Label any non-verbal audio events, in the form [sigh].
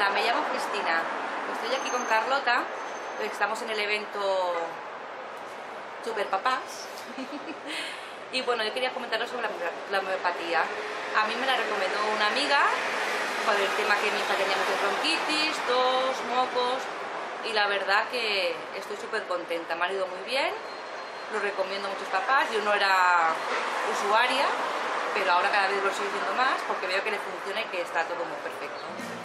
Hola, me llamo Cristina. Estoy aquí con Carlota. Eh, estamos en el evento Super Papás. [laughs] y bueno, yo quería comentaros sobre la, homeopatía. A mí me la recomendó una amiga por el tema que mi hija tenía muchos bronquitis, tos, mocos. Y la verdad que estoy súper contenta. Me ha ido muy bien. Lo recomiendo a muchos papás. Yo no era usuaria, pero ahora cada vez lo estoy diciendo más porque veo que le funciona y que está todo muy perfecto.